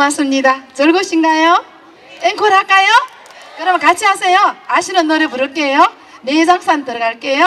고맙습니다. 즐거우신가요? 앵콜 할까요? 그러면 같이 하세요. 아시는 노래 부를게요. 내장산 들어갈게요.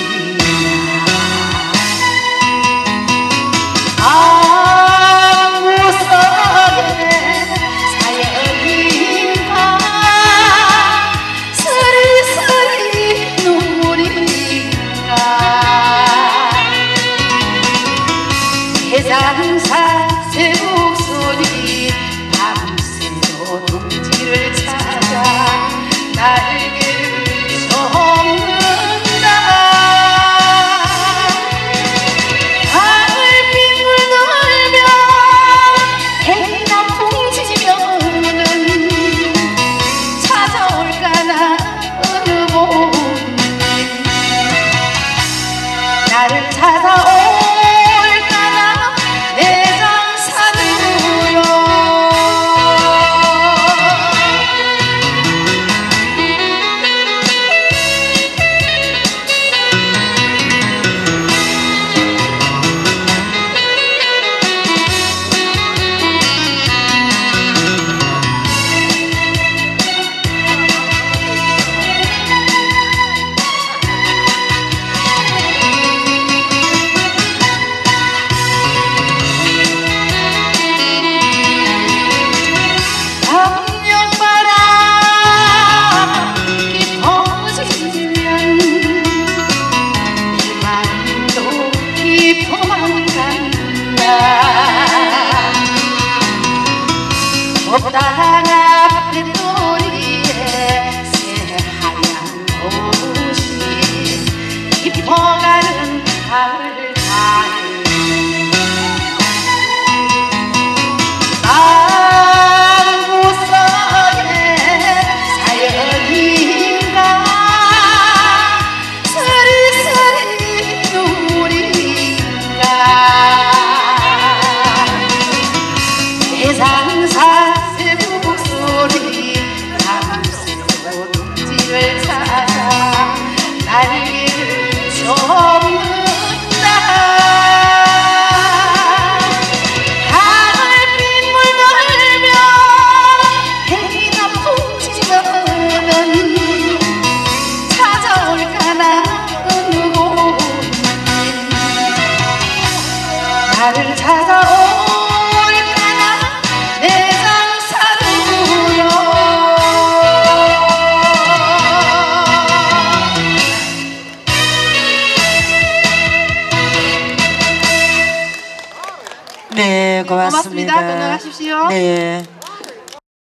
고맙습니다. 건강하십시오. 네.